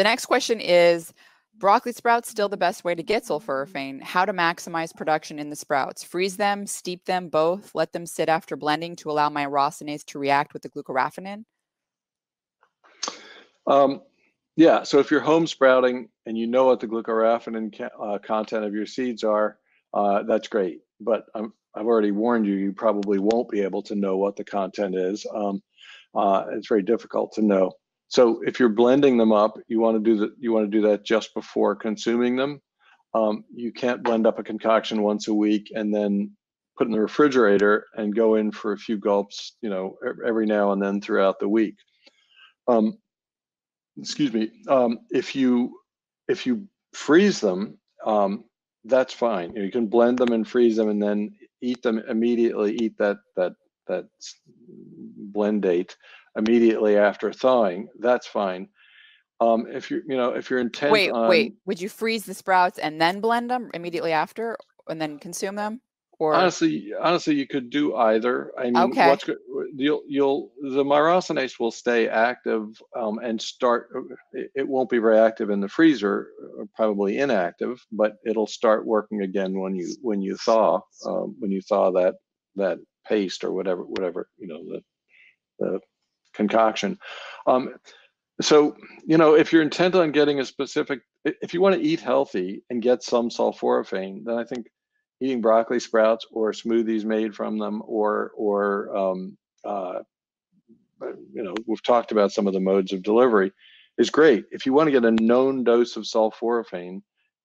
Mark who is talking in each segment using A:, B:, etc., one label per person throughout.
A: the next question is broccoli sprouts still the best way to get sulforaphane. How to maximize production in the sprouts? Freeze them, steep them both, let them sit after blending to allow my myrosinase to react with the glucoraphanin?
B: Um, yeah, so if you're home sprouting and you know what the glucoraphanin uh, content of your seeds are, uh, that's great. But i have already warned you, you probably won't be able to know what the content is. Um, uh, it's very difficult to know. So if you're blending them up, you want to do that. You want to do that just before consuming them. Um, you can't blend up a concoction once a week and then put in the refrigerator and go in for a few gulps, you know, every now and then throughout the week. Um, excuse me. Um, if you if you freeze them, um, that's fine. You can blend them and freeze them and then eat them immediately. Eat that that that blend date immediately after thawing. That's fine. Um, if you you know if you're intent
A: wait
B: on,
A: wait would you freeze the sprouts and then blend them immediately after and then consume them or
B: honestly honestly you could do either i mean
A: okay.
B: what's you'll you'll the myrosinase will stay active um, and start it, it, won't be very active in the freezer uh, probably inactive but it'll start working again when you when you thaw um, when you thaw that that paste or whatever whatever you know the the concoction. Um, so you know if you're intent on getting a specific if you want to eat healthy and get some sulforaphane then i think eating broccoli sprouts or smoothies made from them or or um, uh, you know we've talked about some of the modes of delivery is great. If you want to get a known dose of sulforaphane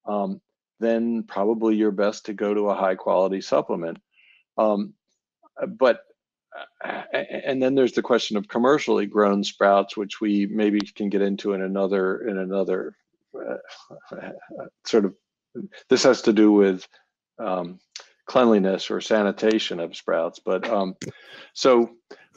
B: um, then probably you're best to go to a high quality supplement. Um, but and then there's the question of commercially grown sprouts which we maybe can get into in another in another uh, sort of this has to do with um, cleanliness or sanitation of sprouts. But um, so,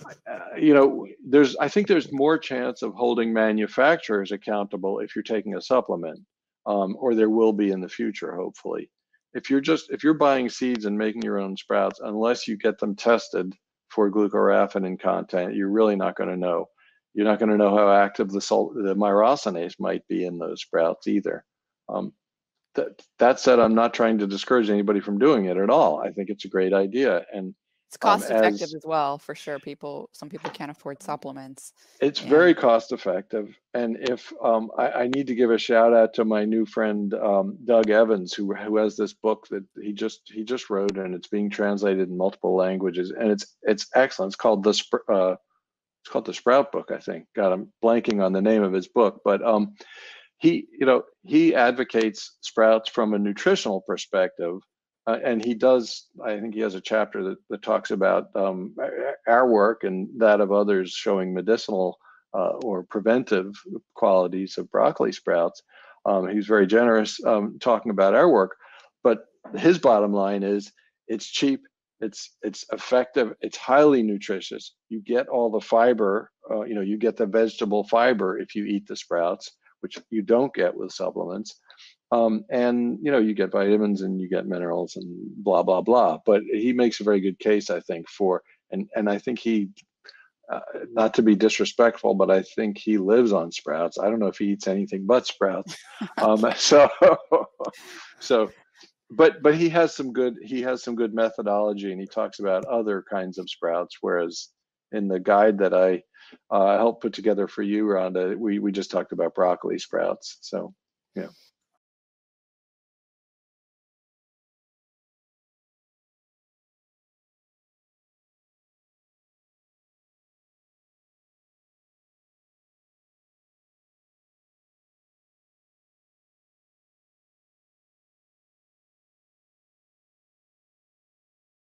B: uh, you know, there's I think there's more chance of holding manufacturers accountable if you're taking a supplement, um, or there will be in the future, hopefully. If you're just if you're buying seeds and making your own sprouts, unless you get them tested for glucoraphanin content, you're really not going to know. You're not going to know how active the salt, the myrosinase might be in those sprouts either. Um, that, that said, I'm not trying to discourage anybody from doing it at all. I think it's a great idea, and
A: it's cost um, effective as, as, well for sure. People, some people can't afford supplements.
B: It's and... very cost effective, and if um, I, I, need to give a shout out to my new friend um, Doug Evans, who who has this book that he just he just wrote, and it's being translated in multiple languages, and it's it's excellent. It's called the uh, it's called the Sprout Book, I think. God, I'm blanking on the name of his book, but um, he you know he advocates sprouts from a nutritional perspective uh, and he does i think he has a chapter that, that talks about um, our work and that of others showing medicinal uh, or preventive qualities of broccoli sprouts um, he's very generous um, talking about our work but his bottom line is it's cheap it's it's effective it's highly nutritious you get all the fiber uh, you know you get the vegetable fiber if you eat the sprouts which you don't get with supplements. Um, and you know you get vitamins and you get minerals and blah blah blah. But he makes a very good case, I think, for and and I think he, uh, not to be disrespectful, but I think he lives on sprouts. I don't know if he eats anything but sprouts. um, so so but but he has some good he has some good methodology and he talks about other kinds of sprouts whereas in the guide that i uh, helped put together for you, Rhonda. We we just talked about broccoli sprouts. So yeah.